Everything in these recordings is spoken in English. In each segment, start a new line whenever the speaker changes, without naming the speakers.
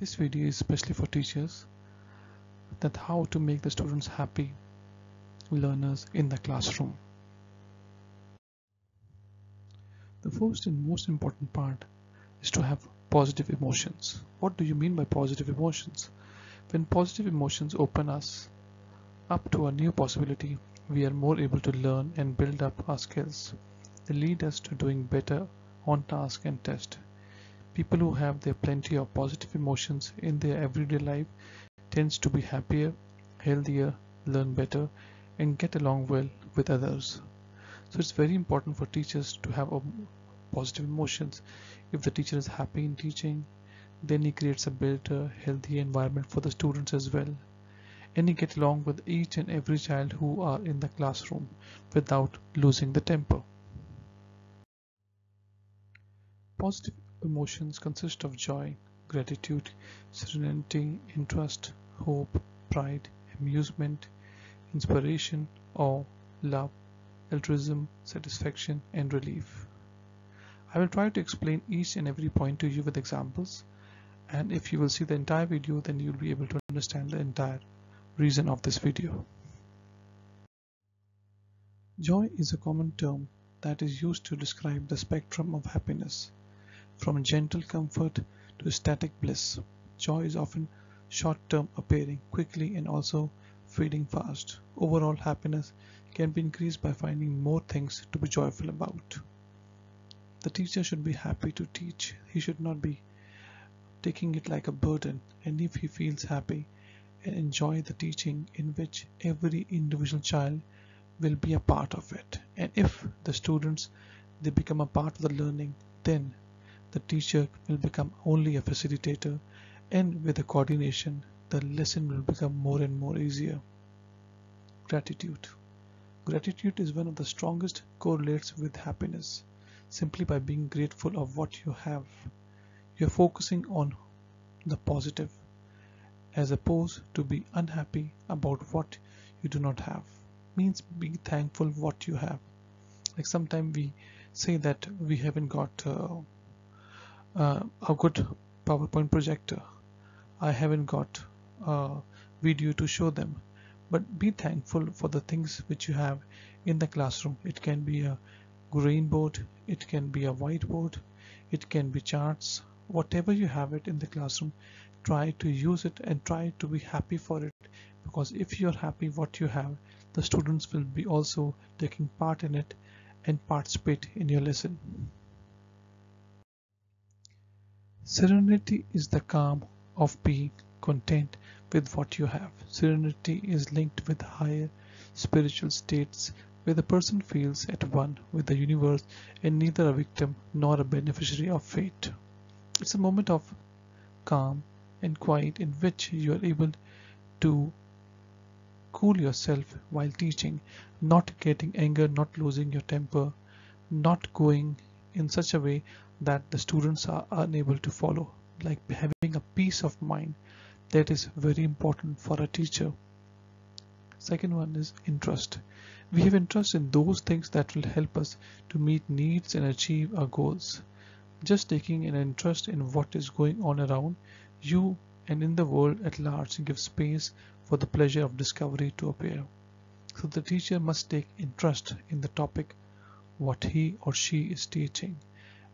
This video is especially for teachers that how to make the students happy learners in the classroom. The first and most important part is to have positive emotions. What do you mean by positive emotions? When positive emotions open us up to a new possibility, we are more able to learn and build up our skills. They lead us to doing better on task and test. People who have their plenty of positive emotions in their everyday life tends to be happier, healthier, learn better, and get along well with others. So it's very important for teachers to have a positive emotions. If the teacher is happy in teaching, then he creates a better, healthy environment for the students as well. And he get along with each and every child who are in the classroom without losing the temper. Positive emotions consist of joy, gratitude, serenity, interest, hope, pride, amusement, inspiration, awe, love, altruism, satisfaction, and relief. I will try to explain each and every point to you with examples and if you will see the entire video then you'll be able to understand the entire reason of this video. Joy is a common term that is used to describe the spectrum of happiness from gentle comfort to ecstatic bliss. Joy is often short-term appearing quickly and also fading fast. Overall happiness can be increased by finding more things to be joyful about. The teacher should be happy to teach. He should not be taking it like a burden and if he feels happy and enjoy the teaching in which every individual child will be a part of it and if the students they become a part of the learning then the teacher will become only a facilitator and with the coordination the lesson will become more and more easier gratitude gratitude is one of the strongest correlates with happiness simply by being grateful of what you have. You're focusing on the positive as opposed to be unhappy about what you do not have. Means be thankful what you have. Like sometimes we say that we haven't got uh, uh, a good PowerPoint projector. I haven't got a video to show them. But be thankful for the things which you have in the classroom. It can be a green board it can be a whiteboard it can be charts whatever you have it in the classroom try to use it and try to be happy for it because if you're happy what you have the students will be also taking part in it and participate in your lesson serenity is the calm of being content with what you have serenity is linked with higher spiritual states where the person feels at one with the universe and neither a victim nor a beneficiary of fate. It's a moment of calm and quiet in which you are able to cool yourself while teaching, not getting anger, not losing your temper, not going in such a way that the students are unable to follow, like having a peace of mind that is very important for a teacher. Second one is interest. We have interest in those things that will help us to meet needs and achieve our goals. Just taking an interest in what is going on around you and in the world at large gives space for the pleasure of discovery to appear. So the teacher must take interest in the topic what he or she is teaching.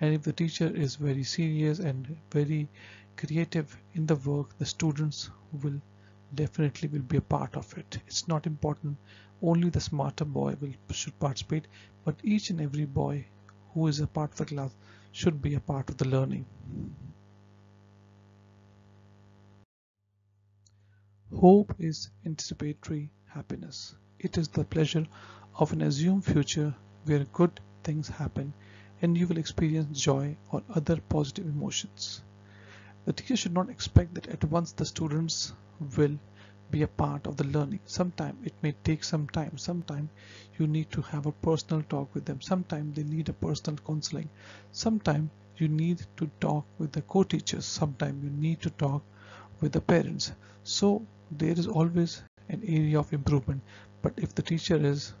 And if the teacher is very serious and very creative in the work, the students will definitely will be a part of it. It's not important only the smarter boy will should participate but each and every boy who is a part of the class should be a part of the learning. Hope is anticipatory happiness. It is the pleasure of an assumed future where good things happen and you will experience joy or other positive emotions. The teacher should not expect that at once the students will be a part of the learning. Sometimes it may take some time. Sometimes you need to have a personal talk with them. Sometimes they need a personal counseling. Sometimes you need to talk with the co-teachers. Sometimes you need to talk with the parents. So there is always an area of improvement. But if the teacher is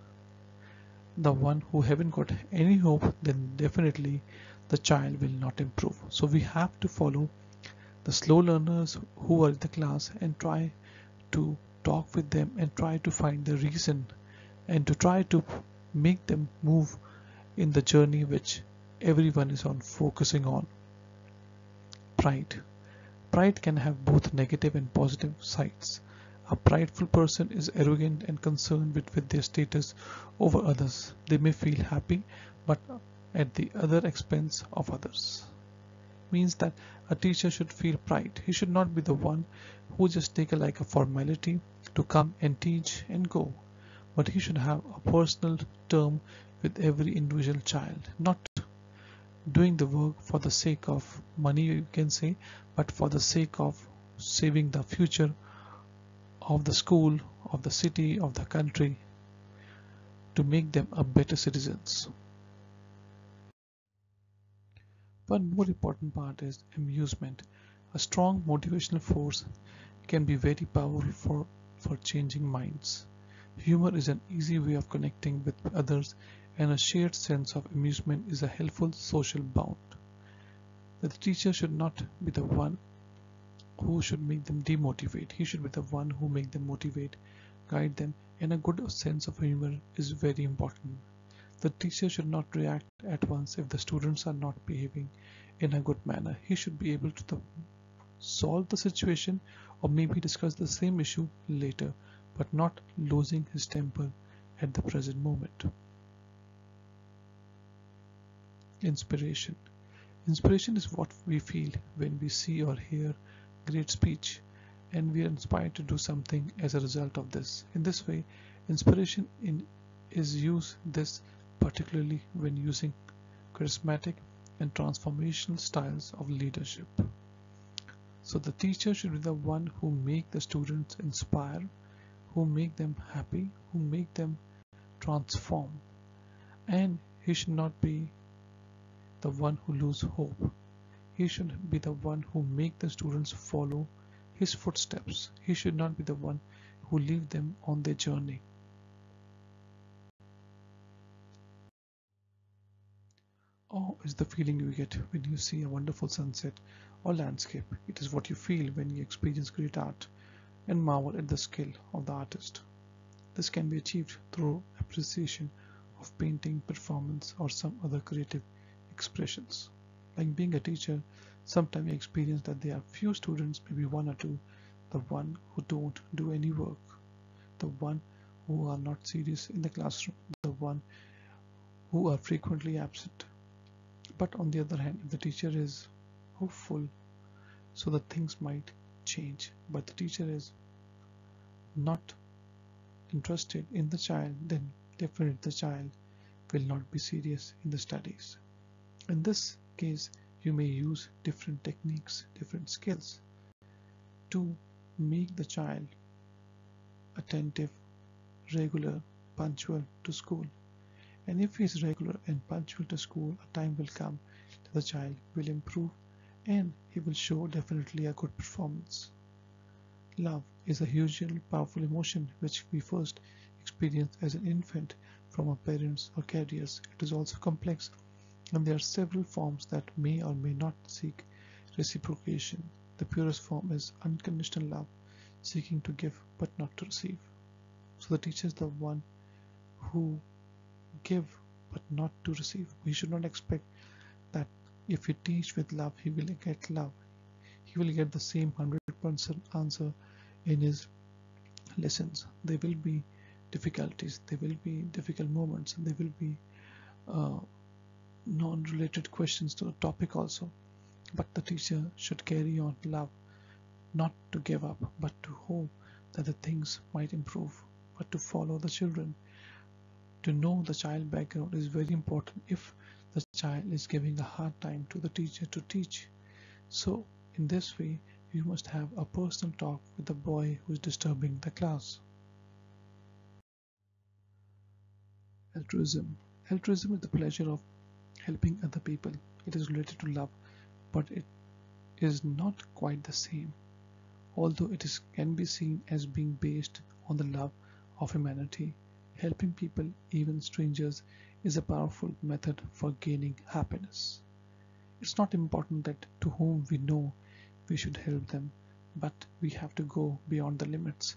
the one who haven't got any hope, then definitely the child will not improve. So we have to follow the slow learners who are in the class and try to talk with them and try to find the reason and to try to make them move in the journey which everyone is on focusing on. Pride. Pride can have both negative and positive sides a prideful person is arrogant and concerned with, with their status over others. They may feel happy, but at the other expense of others. Means that a teacher should feel pride. He should not be the one who just take a, like a formality to come and teach and go. But he should have a personal term with every individual child, not doing the work for the sake of money you can say, but for the sake of saving the future of the school, of the city, of the country to make them a better citizens. One more important part is amusement. A strong motivational force can be very powerful for, for changing minds. Humor is an easy way of connecting with others and a shared sense of amusement is a helpful social bond. The teacher should not be the one who should make them demotivate. He should be the one who make them motivate, guide them, and a good sense of humor is very important. The teacher should not react at once if the students are not behaving in a good manner. He should be able to solve the situation or maybe discuss the same issue later, but not losing his temper at the present moment. Inspiration. Inspiration is what we feel when we see or hear great speech and we are inspired to do something as a result of this. In this way, inspiration in, is used this particularly when using charismatic and transformational styles of leadership. So the teacher should be the one who make the students inspire, who make them happy, who make them transform. And he should not be the one who lose hope. He should be the one who make the students follow his footsteps. He should not be the one who leave them on their journey. Awe is the feeling you get when you see a wonderful sunset or landscape. It is what you feel when you experience great art and marvel at the skill of the artist. This can be achieved through appreciation of painting, performance, or some other creative expressions like being a teacher sometimes you experience that there are few students maybe one or two the one who don't do any work the one who are not serious in the classroom the one who are frequently absent. But on the other hand if the teacher is hopeful so that things might change. But the teacher is not interested in the child then definitely the child will not be serious in the studies. In this case you may use different techniques different skills to make the child attentive regular punctual to school. And if he is regular and punctual to school a time will come that the child will improve and he will show definitely a good performance. Love is a hugely powerful emotion which we first experience as an infant from our parents or carriers. It is also complex and there are several forms that may or may not seek reciprocation. The purest form is unconditional love, seeking to give but not to receive. So the teacher is the one who give but not to receive. We should not expect that if we teach with love, he will get love. He will get the same 100% answer in his lessons. There will be difficulties, there will be difficult moments, there will be uh, non-related questions to the topic also. But the teacher should carry on love not to give up but to hope that the things might improve but to follow the children. To know the child background is very important if the child is giving a hard time to the teacher to teach. So in this way you must have a personal talk with the boy who is disturbing the class. Altruism. Altruism is the pleasure of helping other people. It is related to love, but it is not quite the same. Although it is, can be seen as being based on the love of humanity, helping people, even strangers, is a powerful method for gaining happiness. It's not important that to whom we know we should help them but we have to go beyond the limits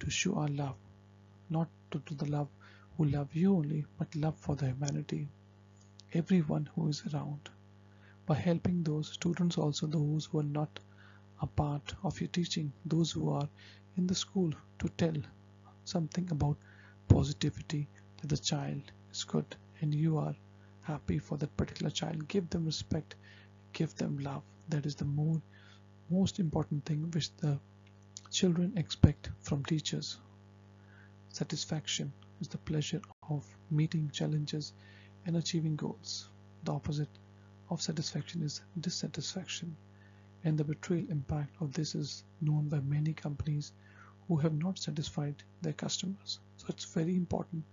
to show our love not to, to the love who love you only but love for the humanity everyone who is around by helping those students also those who are not a part of your teaching those who are in the school to tell something about positivity that the child is good and you are happy for that particular child. Give them respect give them love. That is the more most important thing which the children expect from teachers. Satisfaction is the pleasure of meeting challenges and achieving goals. The opposite of satisfaction is dissatisfaction and the betrayal impact of this is known by many companies who have not satisfied their customers. So it's very important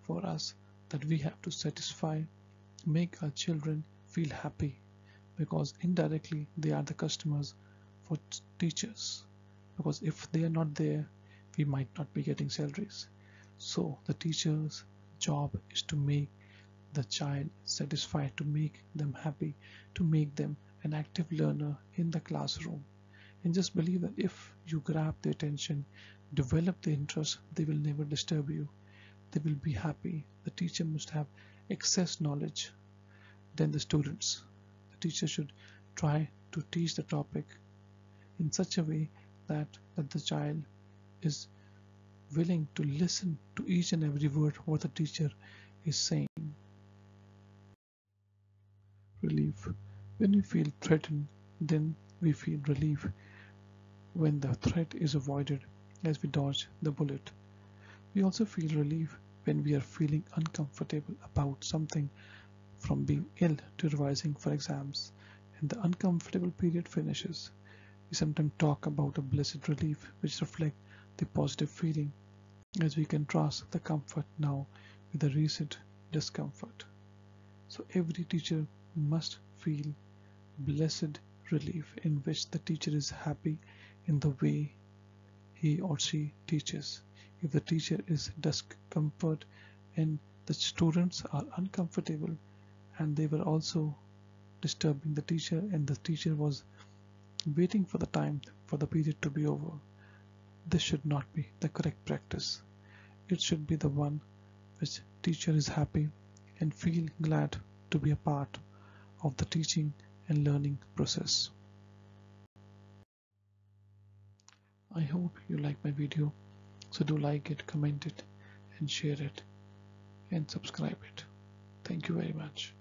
for us that we have to satisfy make our children feel happy because indirectly they are the customers for teachers. Because if they are not there we might not be getting salaries. So the teacher's job is to make the child satisfied to make them happy to make them an active learner in the classroom. And just believe that if you grab their attention develop their interest they will never disturb you. They will be happy. The teacher must have excess knowledge than the students. The teacher should try to teach the topic in such a way that, that the child is willing to listen to each and every word what the teacher is saying when we feel threatened then we feel relief. When the threat is avoided as we dodge the bullet we also feel relief when we are feeling uncomfortable about something from being ill to revising for exams. And the uncomfortable period finishes we sometimes talk about a blessed relief which reflects the positive feeling as we contrast the comfort now with the recent discomfort. So every teacher must feel blessed relief in which the teacher is happy in the way he or she teaches. If the teacher is discomfort and the students are uncomfortable and they were also disturbing the teacher and the teacher was waiting for the time for the period to be over. This should not be the correct practice. It should be the one which teacher is happy and feel glad to be a part of the teaching and learning process. I hope you like my video so do like it, comment it and share it and subscribe it. Thank you very much.